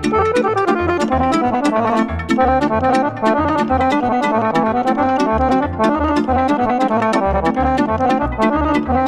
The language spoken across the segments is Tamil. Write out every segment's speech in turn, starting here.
Thank you.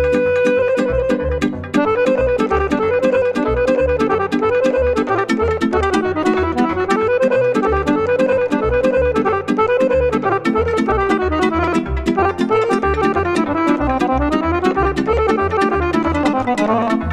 Thank